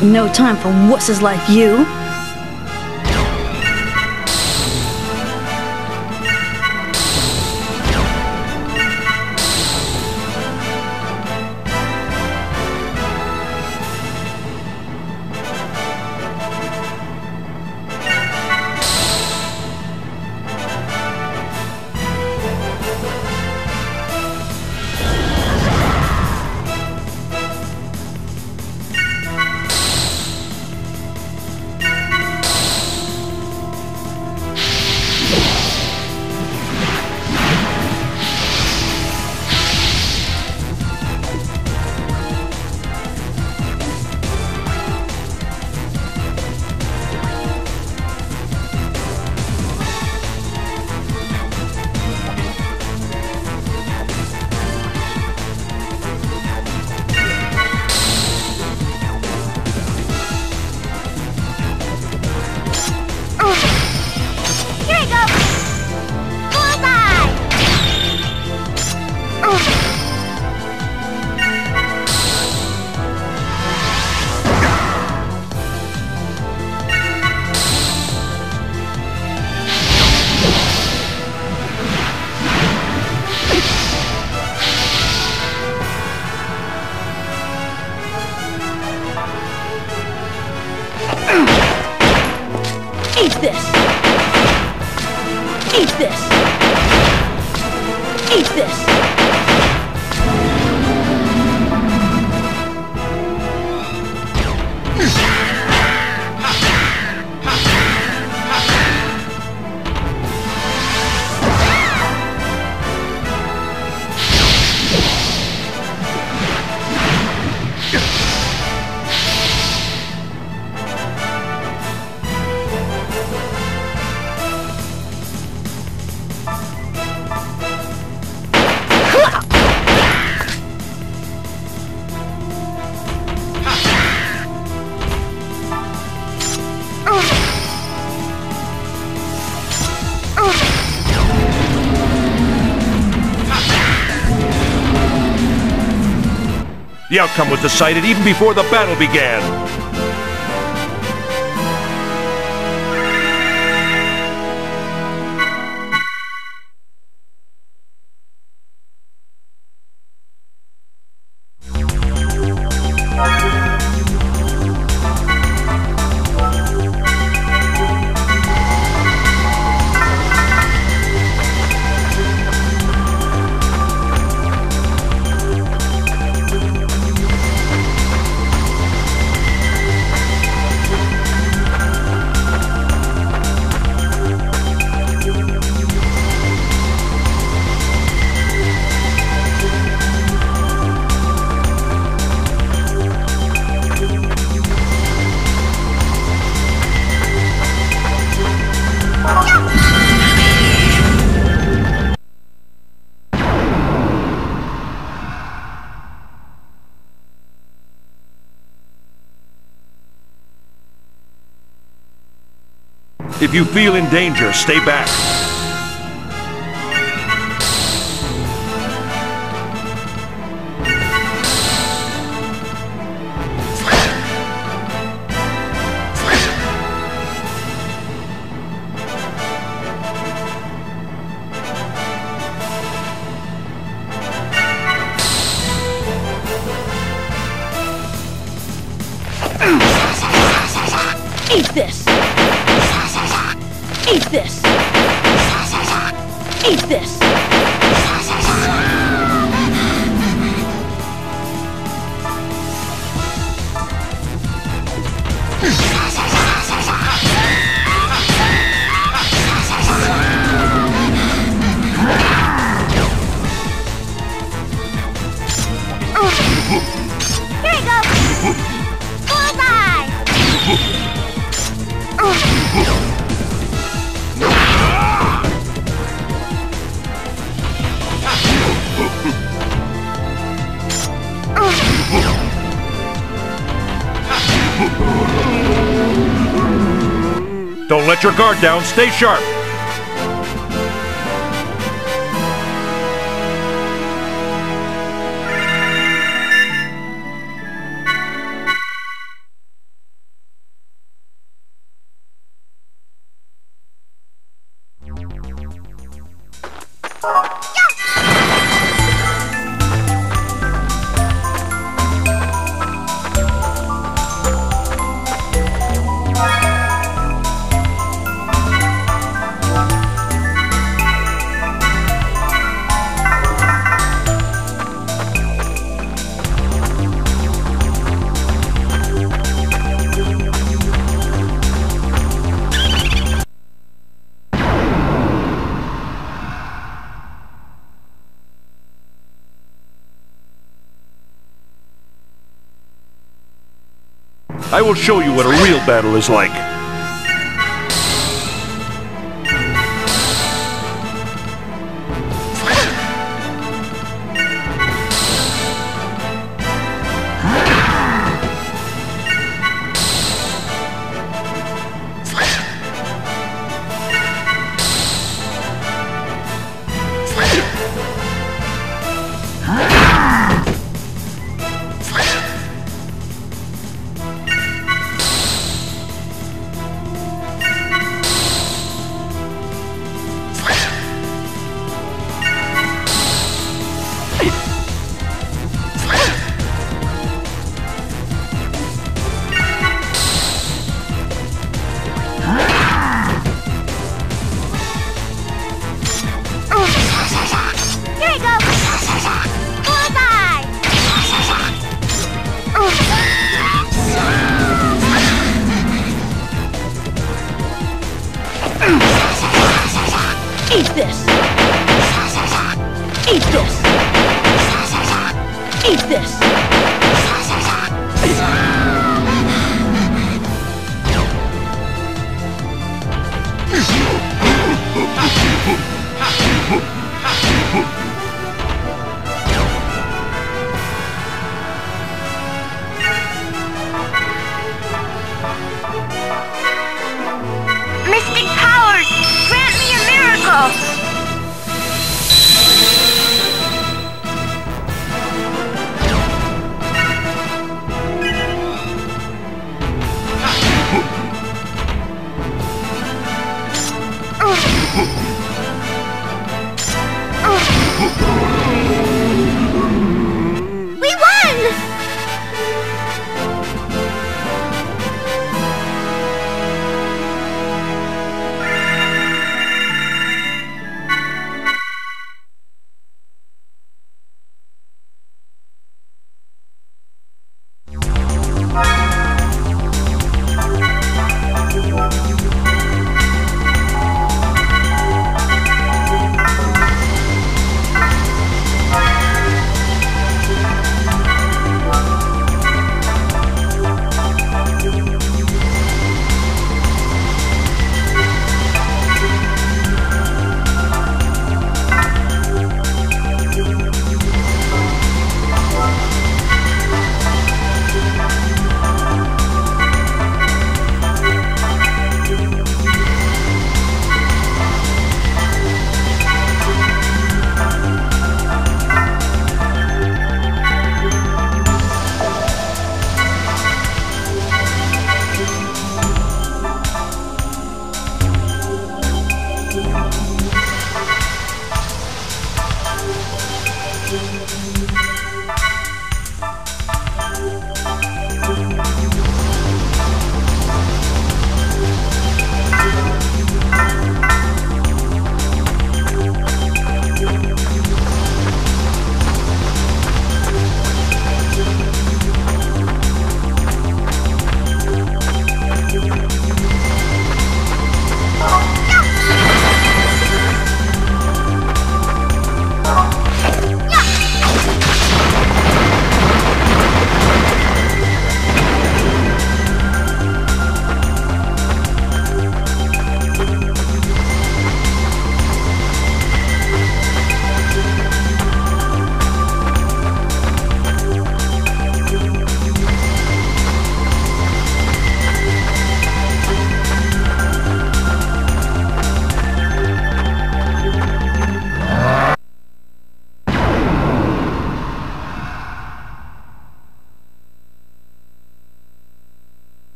No time for wusses like you. Outcome was decided even before the battle began. If you feel in danger, stay back. Here let your guard down. Stay sharp. I will show you what a real battle is like.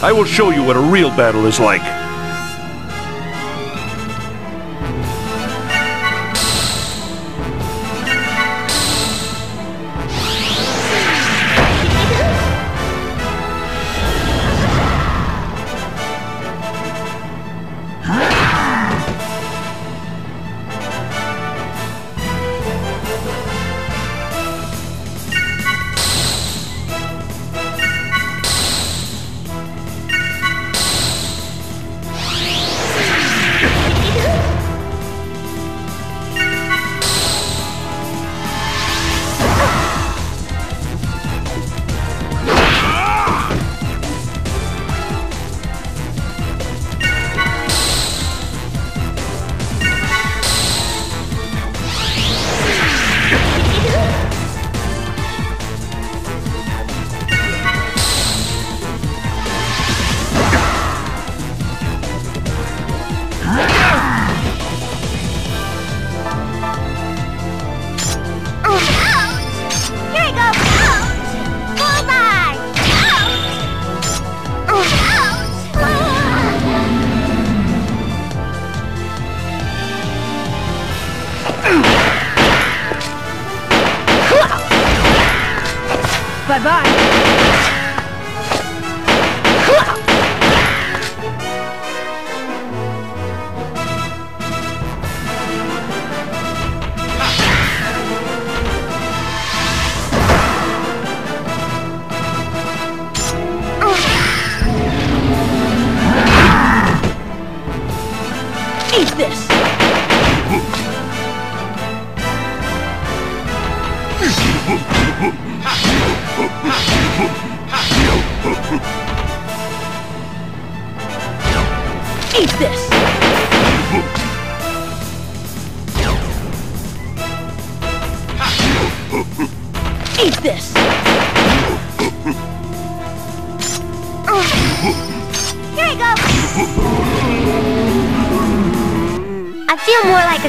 I will show you what a real battle is like.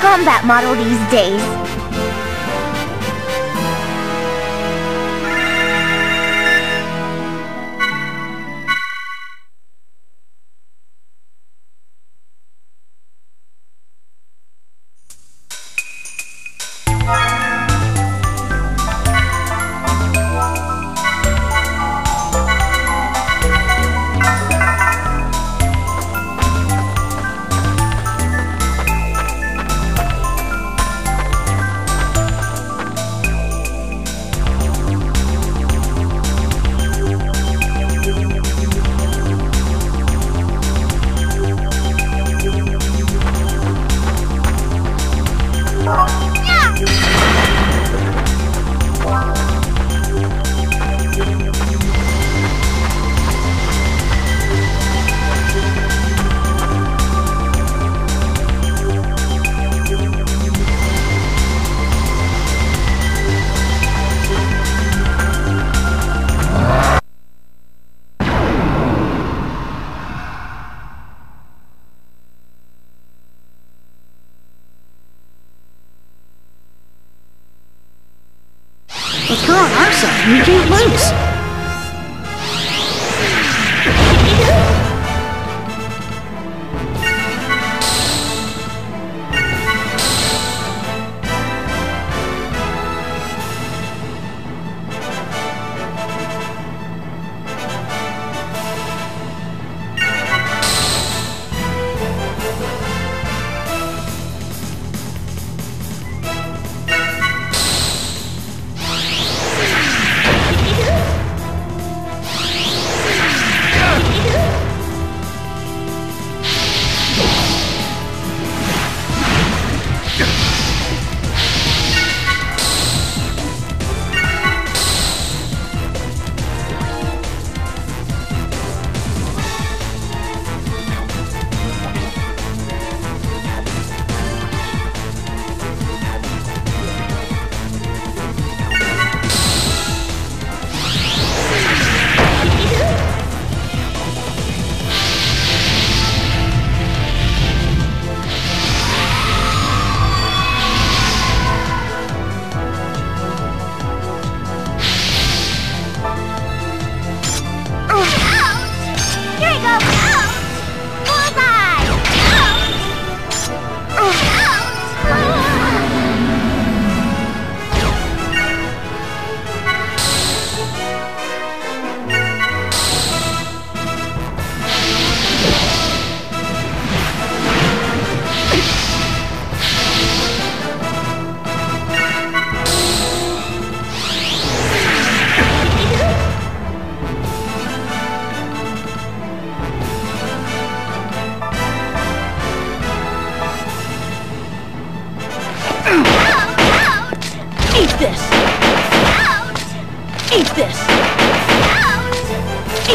Combat model these days.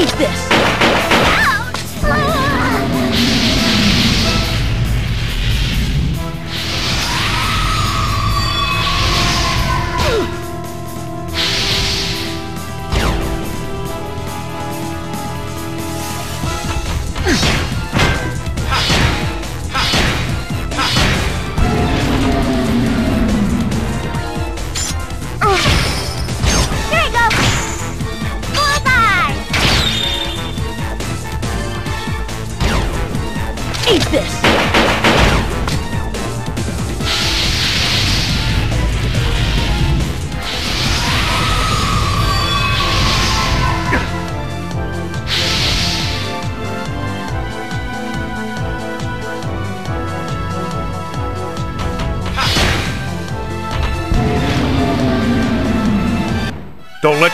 Take this!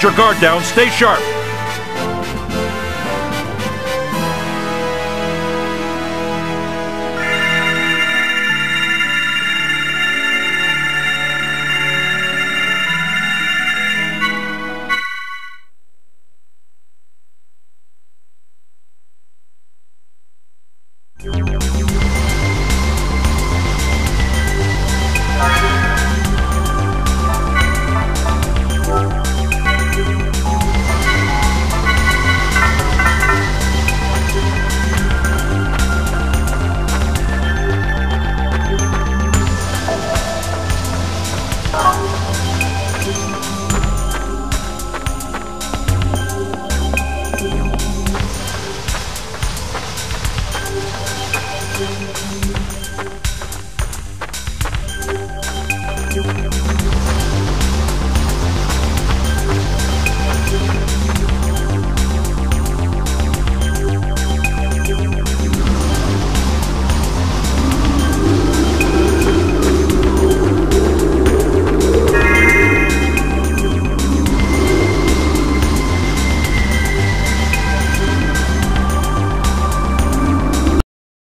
Your guard down. Stay sharp.